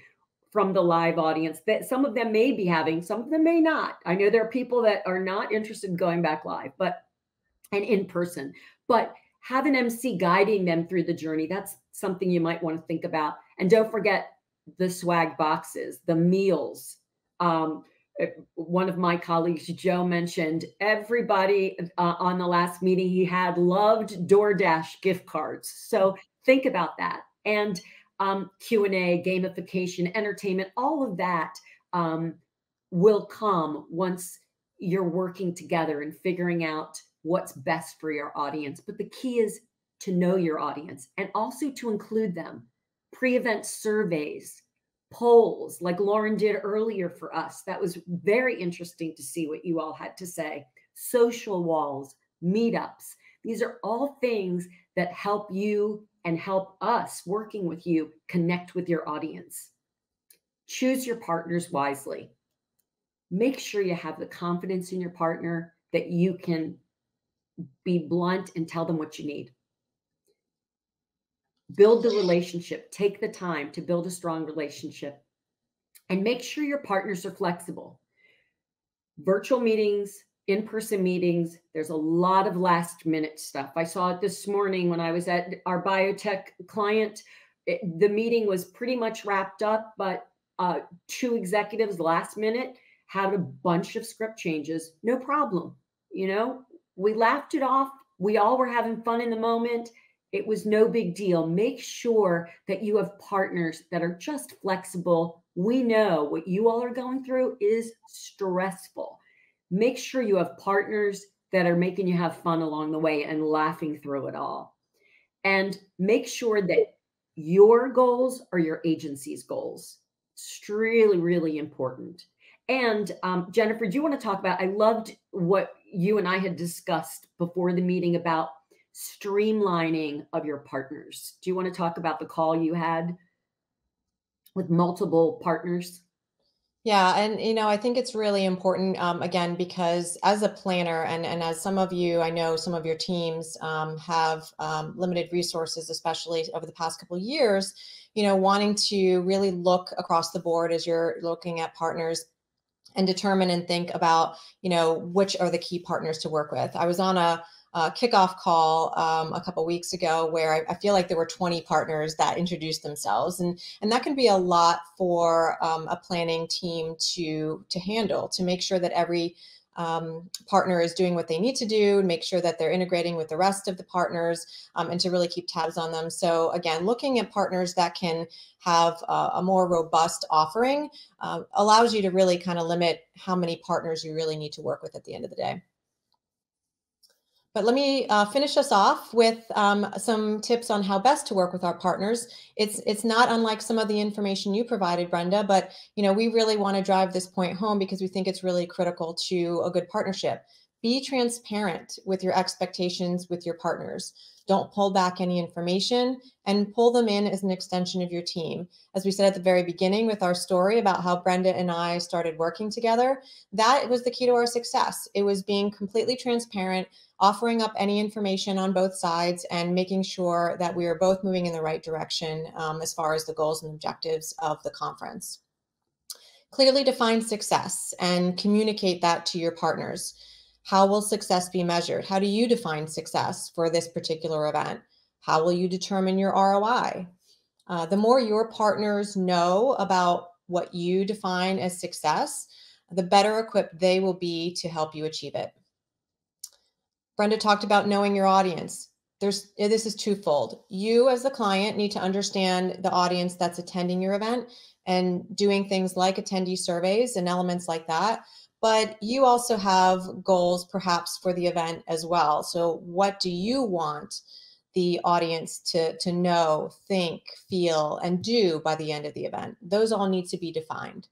from the live audience that some of them may be having some of them may not. I know there are people that are not interested in going back live but and in person but have an mc guiding them through the journey. That's something you might want to think about. And don't forget the swag boxes the meals um, one of my colleagues, Joe, mentioned everybody uh, on the last meeting he had loved DoorDash gift cards. So think about that. And um, Q&A, gamification, entertainment, all of that um, will come once you're working together and figuring out what's best for your audience. But the key is to know your audience and also to include them. Pre-event surveys, polls like Lauren did earlier for us. That was very interesting to see what you all had to say. Social walls, meetups. These are all things that help you and help us working with you connect with your audience. Choose your partners wisely. Make sure you have the confidence in your partner that you can be blunt and tell them what you need. Build the relationship. Take the time to build a strong relationship and make sure your partners are flexible. Virtual meetings, in person meetings, there's a lot of last minute stuff. I saw it this morning when I was at our biotech client. It, the meeting was pretty much wrapped up, but uh, two executives last minute had a bunch of script changes. No problem. You know, we laughed it off. We all were having fun in the moment. It was no big deal. Make sure that you have partners that are just flexible. We know what you all are going through is stressful make sure you have partners that are making you have fun along the way and laughing through it all. And make sure that your goals are your agency's goals. It's really, really important. And um, Jennifer, do you want to talk about? I loved what you and I had discussed before the meeting about streamlining of your partners. Do you want to talk about the call you had with multiple partners? Yeah, and you know, I think it's really important um, again because as a planner and and as some of you, I know some of your teams um, have um, limited resources, especially over the past couple years. You know, wanting to really look across the board as you're looking at partners and determine and think about you know which are the key partners to work with. I was on a uh, kickoff call um, a couple weeks ago where I, I, feel like there were 20 partners that introduced themselves and and that can be a lot for um, a planning team to to handle to make sure that every um, partner is doing what they need to do and make sure that they're integrating with the rest of the partners um, and to really keep tabs on them. So again looking at partners that can have a, a more robust offering uh, allows you to really kind of limit how many partners you really need to work with at the end of the day but let me uh, finish us off with um, some tips on how best to work with our partners. It's it's not unlike some of the information you provided, Brenda, but you know we really want to drive this point home because we think it's really critical to a good partnership. Be transparent with your expectations with your partners. Don't pull back any information and pull them in as an extension of your team. As we said at the very beginning with our story about how Brenda and I started working together, that was the key to our success. It was being completely transparent, offering up any information on both sides, and making sure that we are both moving in the right direction um, as far as the goals and objectives of the conference. Clearly define success and communicate that to your partners. How will success be measured? How do you define success for this particular event? How will you determine your ROI? Uh, the more your partners know about what you define as success, the better equipped they will be to help you achieve it. Brenda talked about knowing your audience. There's this is twofold. You as the client need to understand the audience that's attending your event and doing things like attendee surveys and elements like that but you also have goals perhaps for the event as well. So, what do you want the audience to, to know, think, feel, and do by the end of the event? Those all need to be defined.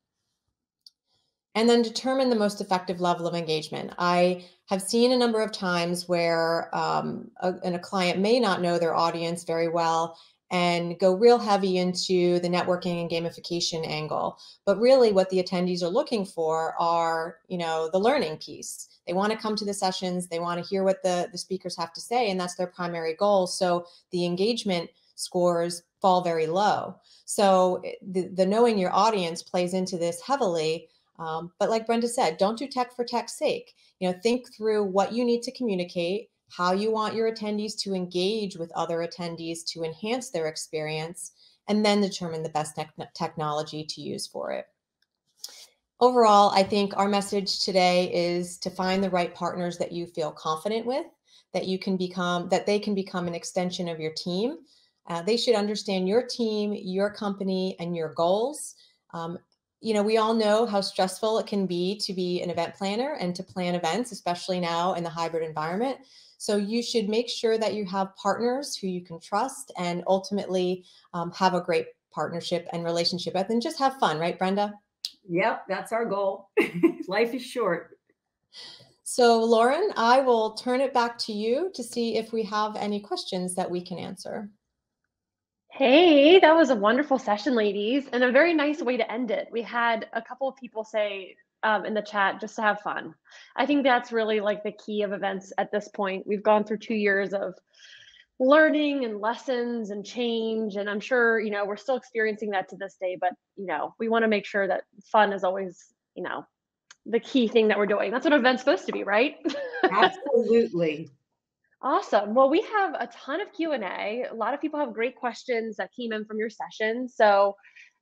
And then determine the most effective level of engagement. I have seen a number of times where um, a, and a client may not know their audience very well and go real heavy into the networking and gamification angle. But really what the attendees are looking for are, you know, the learning piece. They want to come to the sessions, they want to hear what the, the speakers have to say, and that's their primary goal. So the engagement scores fall very low. So eh, the, the knowing your audience plays into this heavily. Um, but like Brenda said, don't do tech for tech's sake. You know, think through what you need to communicate how you want your attendees to engage with other attendees to enhance their experience, and then determine the best te- technology to use for it. Overall, I think our message today is to find the right partners that you feel confident with, that you can become, that they can become an extension of your team. Uh, they should understand your team, your company, and your goals. Um, you know, we all know how stressful it can be to be an event planner and to plan events, especially now in the hybrid environment. So you should make sure that you have partners who you can trust and ultimately um, have a great partnership and relationship with and just have fun, right, Brenda? Yep, that's our goal. [laughs] Life is short. So, Lauren, I will turn it back to you to see if we have any questions that we can answer. Hey, that was a wonderful session, ladies, and a very nice way to end it. We had a couple of people say um, in the chat just to have fun. I think that's really like the key of events at this point. We've gone through two years of learning and lessons and change, and I'm sure you know we're still experiencing that to this day. But you know, we want to make sure that fun is always you know the key thing that we're doing. That's what an event's supposed to be, right? [laughs] Absolutely. awesome. Well, we have a ton of Q&A. A lot of people have great questions that came in from your session. So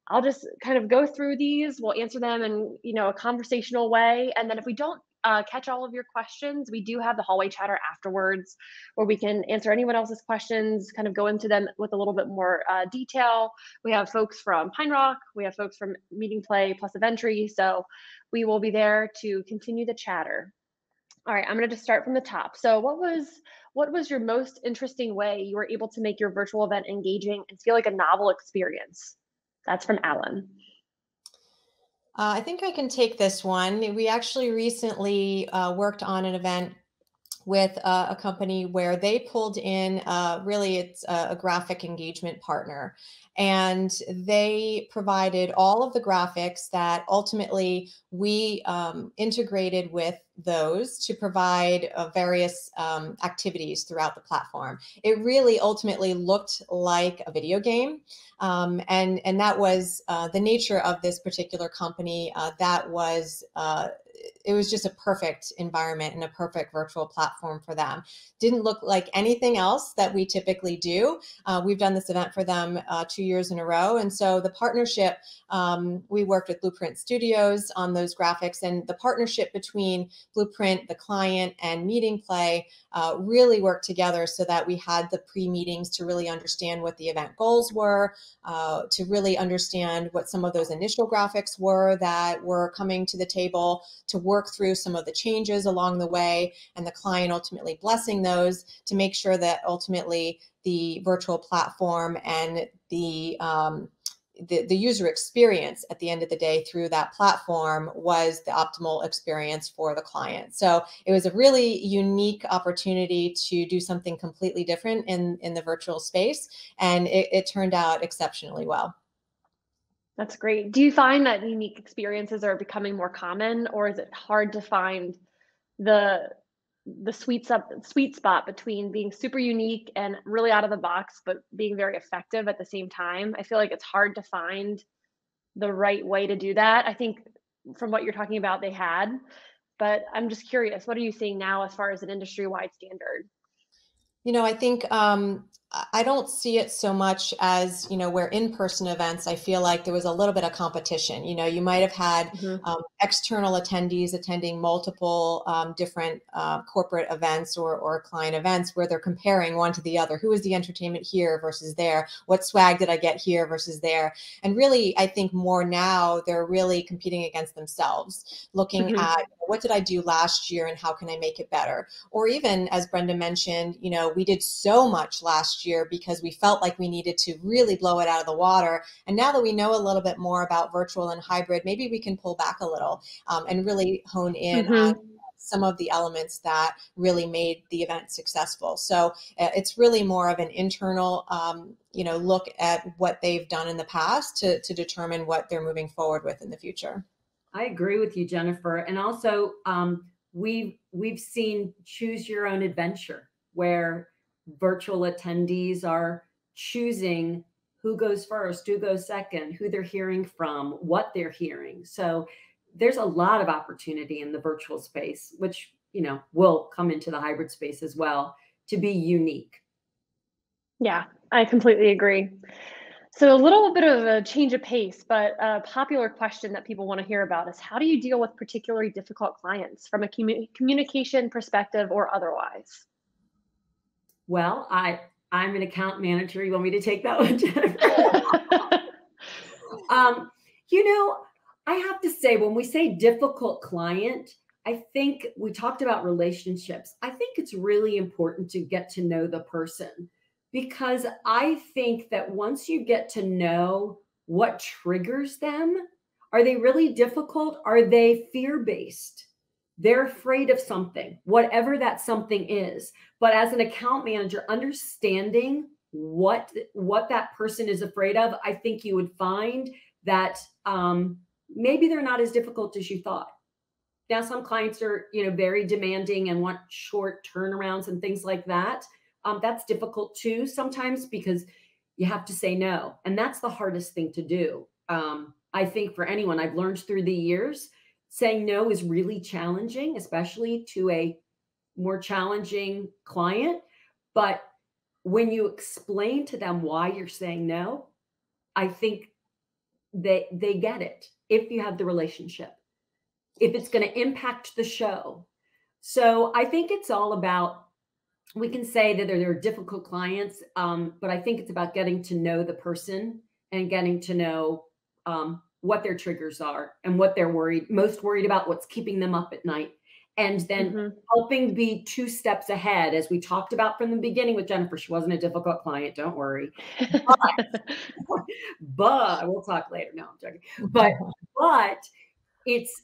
I'll just kind of go through these. We'll answer them in, you know, a conversational way. And then if we don't uh, catch all of your questions, we do have the hallway chatter afterwards where we can answer anyone else's questions, kind of go into them with a little bit more uh, detail. We have folks from Pine Rock, we have folks from MeetingPlay plus Eventry. So we will be there to continue the chatter. All right, I'm going to just start from the top. So what was what was your most interesting way you were able to make your virtual event engaging and feel like a novel experience? That's from Alan. Uh, I think I can take this one. We actually recently uh, worked on an event with uh, a company where they pulled in uh, really it's a, a, graphic engagement partner and they provided all of the graphics that ultimately we um, integrated with those to provide uh, various um, activities throughout the platform. It really ultimately looked like a video game. Um, and, and that was uh, the nature of this particular company. Uh, that was uh, it was just a perfect environment and a perfect virtual platform for them. Didn't look like anything else that we typically do. Uh, we've done this event for them uh, two years in a row. And so the partnership, um, we worked with Blueprint Studios on those graphics, and the partnership between Blueprint, the client, and MeetingPlay uh, really worked together so that we had the pre meetings to really understand what the event goals were, uh, to really understand what some of those initial graphics were that were coming to the table, to work through some of the changes along the way, and the client ultimately blessing those to make sure that ultimately the virtual platform and the um, the, the user experience at the end of the day through that platform was the optimal experience for the client. So it was a really unique opportunity to do something completely different in, in the virtual space. And it, it turned out exceptionally well. That's great. Do you find that unique experiences are becoming more common or is it hard to find the the sweet sweet spot between being super unique and really out of the box, but being very effective at the same time. I feel like it's hard to find the right way to do that. I think from what you're talking about, they had, but I'm just curious, what are you seeing now as far as an industry wide standard? You know, I think um, I don't see it so much as, you know, where in-person events, I feel like there was a little bit of competition. You know, you might have had mm-hmm. um, external attendees attending multiple um, different uh, corporate events or, or client events where they're comparing one to the other. Who is the entertainment here versus there? What swag did I get here versus there? And really, I think more now they're really competing against themselves, looking mm-hmm. at what did I do last year and how can I make it better? Or even, as Brenda mentioned, you know, we did so much last year because we felt like we needed to really blow it out of the water. And now that we know a little bit more about virtual and hybrid, maybe we can pull back a little um, and really hone in mm-hmm. on some of the elements that really made the event successful. So uh, it's really more of an internal, um, you know, look at what they've done in the past to, to determine what they're moving forward with in the future. I agree with you, Jennifer. And also, um, we've we've seen choose your own adventure, where virtual attendees are choosing who goes first, who goes second, who they're hearing from, what they're hearing. So there's a lot of opportunity in the virtual space, which, you know, will come into the hybrid space as well to be unique. Yeah, I completely agree. So a little bit of a change of pace, but a popular question that people want to hear about is how do you deal with particularly difficult clients from a commu- communication perspective or otherwise? Well, I I'm an account manager. You want me to take that one, [laughs] um, you know, I have to say, when we say difficult client, I think we talked about relationships. I think it's really important to get to know the person because I think that once you get to know what triggers them, are they really difficult? Are they fear based? They're afraid of something, whatever that something is. But as an account manager, understanding what what that person is afraid of, I think you would find that um, maybe they're not as difficult as you thought. Now, some clients are, you know, very demanding and want short turnarounds and things like that. Um, that's difficult too sometimes because you have to say no, and that's the hardest thing to do. Um, I think for anyone, I've learned through the years, saying no is really challenging, especially to a more challenging client. But when you explain to them why you're saying no, I think they they get it if you have the relationship if it's going to impact the show so i think it's all about we can say that they're, difficult clients um, but i think it's about getting to know the person and getting to know um, what their triggers are and what they're worried most worried about what's keeping them up at night. And then mm-hmm. helping be two steps ahead as we talked about from the beginning with jennifer she wasn't a difficult client don't worry. But, [laughs] but we'll talk later. No i'm joking. But [laughs] but it's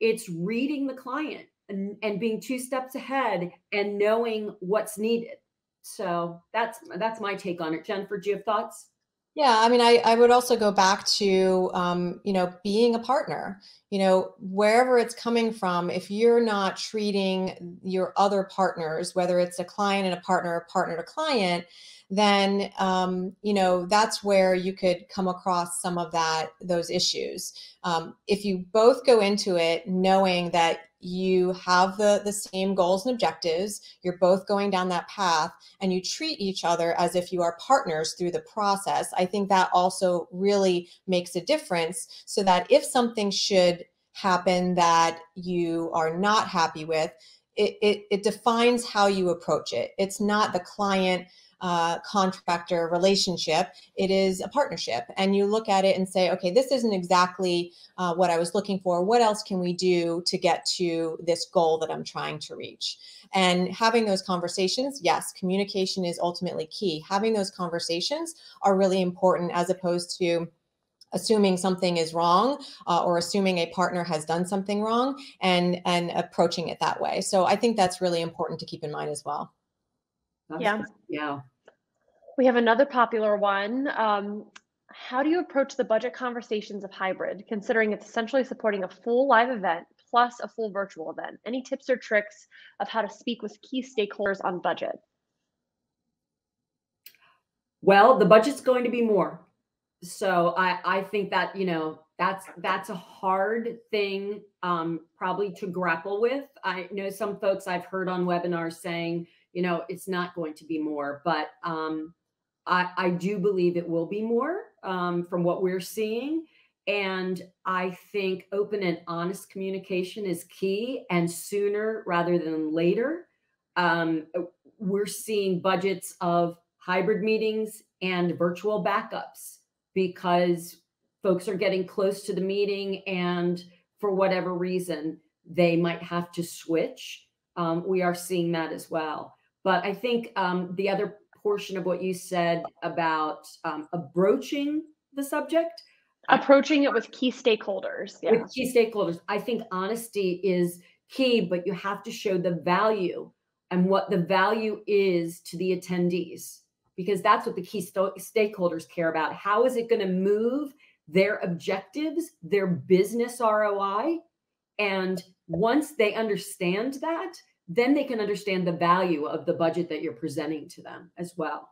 it's reading the client and, and being two steps ahead and knowing what's needed. So that's that's my take on it. Jennifer do you have thoughts yeah, I mean, I, I would also go back to, um, you know, being a partner, you know, wherever it's coming from, if you're not treating your other partners, whether it's a client and a partner, a partner to client, then, um, you know, that's where you could come across some of that, those issues. Um, if you both go into it knowing that you have the the same goals and objectives you're both going down that path and you treat each other as if you are partners through the process i think that also really makes a difference so that if something should happen that you are not happy with it, it, it defines how you approach it it's not the client uh, contractor relationship. It is a partnership. And you look at it and say, okay, this isn't exactly uh, what I was looking for. What else can we do to get to this goal that I'm trying to reach? And having those conversations, yes, communication is ultimately key. Having those conversations are really important as opposed to assuming something is wrong uh, or assuming a partner has done something wrong and and approaching it that way so i think that's really important to keep in mind as well yeah yeah we have another popular one. Um, how do you approach the budget conversations of hybrid, considering it's essentially supporting a full live event plus a full virtual event? Any tips or tricks of how to speak with key stakeholders on budget? Well, the budget's going to be more. So I, I think that, you know, that's that's a hard thing um, probably to grapple with. I know some folks I've heard on webinars saying, you know, it's not going to be more, but um, I, I do believe it will be more um, from what we're seeing. And I think open and honest communication is key and sooner rather than later. Um, we're seeing budgets of hybrid meetings and virtual backups because folks are getting close to the meeting and for whatever reason, they might have to switch. Um, we are seeing that as well. But I think um, the other portion of what you said about um, broaching the subject. Approaching it with key stakeholders yeah. with key stakeholders. I think honesty is key but you have to show the value and what the value is to the attendees because that's what the key st- stakeholders care about. How is it going to move their objectives their business roi and once they understand that then they can understand the value of the budget that you're presenting to them as well.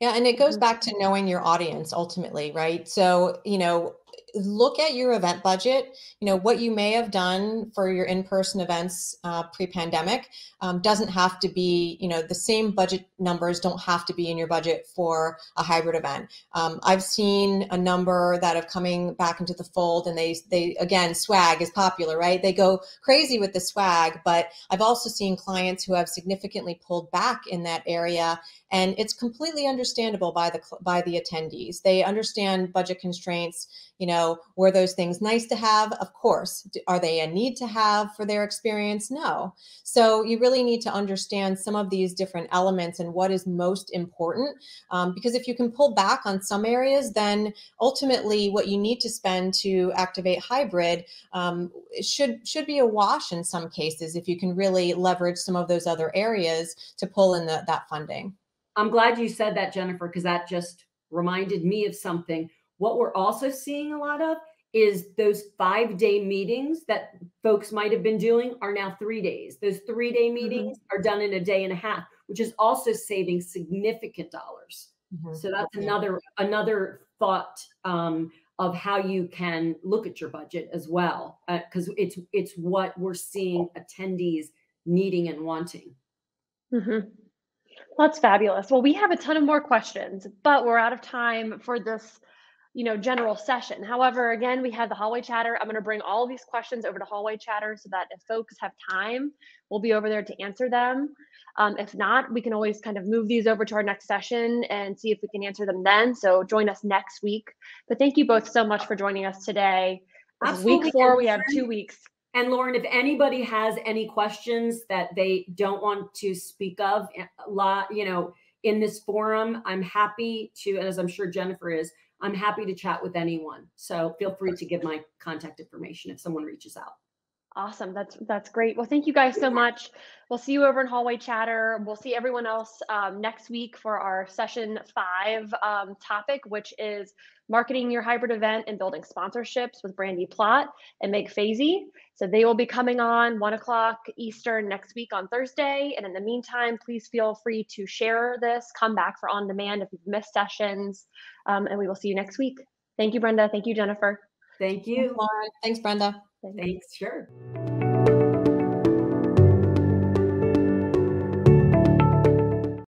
Yeah, and it goes mm-hmm. back to knowing your audience ultimately, right? So, you know, look at your event budget you know what you may have done for your in-person events uh, pre-pandemic um, doesn't have to be you know the same budget numbers don't have to be in your budget for a hybrid event. Um, i've seen a number that have coming back into the fold and they they again swag is popular right? They go crazy with the swag but i've also seen clients who have significantly pulled back in that area and it's completely understandable by the by the attendees. They understand budget constraints you know were those things nice to have? Of course. Are they a need to have for their experience? No. So you really need to understand some of these different elements and what is most important. Um, because if you can pull back on some areas, then ultimately what you need to spend to activate hybrid um, should should be a wash in some cases if you can really leverage some of those other areas to pull in the, that funding. I'm glad you said that, Jennifer, because that just reminded me of something. What we're also seeing a lot of is those five day meetings that folks might have been doing are now three days. Those three day mm-hmm. meetings mm-hmm. are done in a day and a half, which is also saving significant dollars. Mm-hmm. So that's another another thought um, of how you can look at your budget as well, because uh, it's it's what we're seeing attendees needing and wanting. Mm-hmm. That's fabulous. Well, we have a ton of more questions, but we're out of time for this you know, general session. However, again, we have the hallway chatter. I'm going to bring all these questions over to hallway chatter so that if folks have time, we'll be over there to answer them. Um, if not, we can always kind of move these over to our next session and see if we can answer them then. So join us next week. But thank you both so much for joining us today. Absolutely. Week four, we have two weeks. And Lauren, if anybody has any questions that they don't want to speak of, eh, you know, in this forum, I'm happy to, as I'm sure Jennifer is, I'm happy to chat with anyone. So feel free to give my contact information if someone reaches out. Awesome. That's that's great. Well, thank you guys so much. We'll see you over in hallway chatter. We'll see everyone else um, next week for our session five um, topic, which is marketing your hybrid event and building sponsorships with Brandy Plot and Meg Fazy. So they will be coming on one o'clock Eastern next week on Thursday. And in the meantime, please feel free to share this, come back for on demand if you've missed sessions, um, and we will see you next week. Thank you, Brenda. Thank you, Jennifer. Thank you. Thanks, Brenda. Thanks. Sure.